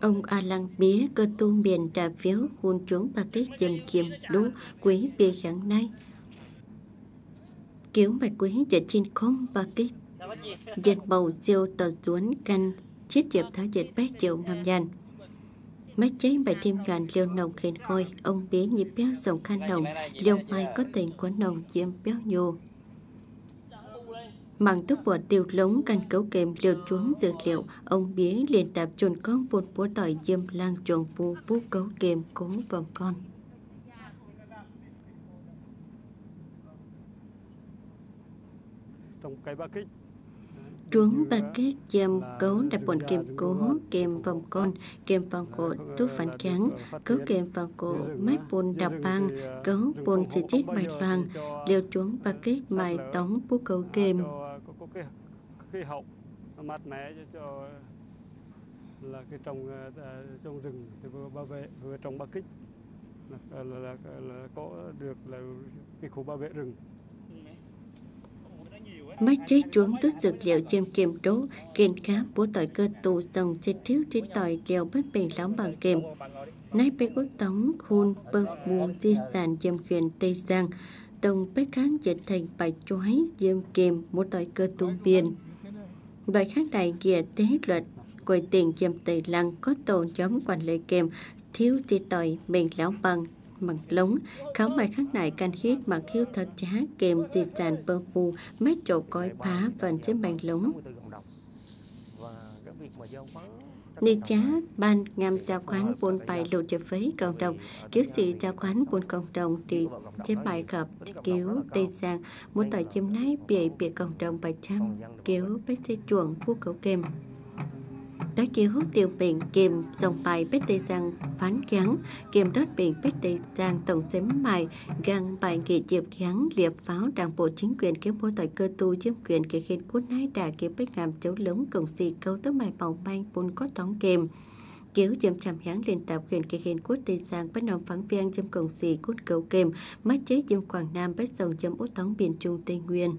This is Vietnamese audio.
Ông A Lăng bía cơ tu miền trà phiếu khuôn trốn ba cái dầm kiềm đú quý bia khẳng nay. Kiểu mạch quý giờ trên không ba cái dệt bầu siêu tờ xuống canh chiết diệp tháo dệt bát triệu năm dành. Mấy cháy bài thêm đoàn liêu nồng khen khôi, ông bía nhịp béo sòng khăn nồng, liêu mai có tình của nồng chiêm béo nhô. Bằng túc bộ tiêu lống canh cấu kèm liều trốn dược liệu, ông bế liền tạp chuồn con buồn bố tỏi diêm lang chuồng phu bú cấu kèm cố vòng con. Trong cây ba kích. Truống ba kết dâm cấu đập bồn kèm cố kèm vòng con kèm vòng cổ trú phản kháng cấu kèm vòng cổ mái bồn đập băng cấu bồn chỉ chết bài loàng liều truống ba kết mài tống bú cấu kèm khí hậu nó mát mẻ cho, cho là cái trồng à, à, trong rừng thì vừa bảo vệ vừa trồng ba kích là, à, là, là, là có được là cái khu bảo vệ rừng Máy cháy chuẩn tút dược liệu chêm kiềm đố, kiên khám bố tỏi cơ tù dòng chế thiếu chế tỏi liều bất bình lóng bằng kiềm. Nay bê quốc tống khôn bơ mù di sản dâm quyền Tây Giang, tổng bếp kháng dịch thành bạch chuối dâm kiềm một tỏi cơ tung biên. Bài khác đại kia tế luật. Của tiền dâm Tây Lăng có tổ nhóm quản lý kèm thiếu chế tội bình lão bằng, mặt lống kháo bài khắc này can khít mà khiêu thật trá kèm dì tràn bơ phù mấy chỗ cõi phá vần trên bàn lống Ni chá ban ngam giao khoán buôn bài lộ trợ với cộng đồng. Kiếu sĩ giao khoán buôn cộng đồng thì chế bài gặp kiếu Tây Giang. Muốn tỏi chim nái bịa bịa cộng đồng bài trăm Kiếu bách xe chuồng khu cầu kèm đã chiếu tiêu biển kiềm dòng bài bết tây giang phán gắn kiềm đốt biển bết tây giang tổng xếm mài, găng bài nghị diệp gắn liệp pháo đảng bộ chính quyền kiếm bố tội cơ tu chiếm quyền kể khiến cuốn nái đà kiếm bách ngàm chấu lống cổng xì câu tới mài bầu banh bún có tóng kìm kéo dâm chạm hãng lên tạp quyền kỳ hiện quốc tây giang, bắt nòng phán viên dâm cộng xì cốt cầu kềm mắt chế dâm quảng nam bắt sông dâm út tóng biển trung tây nguyên.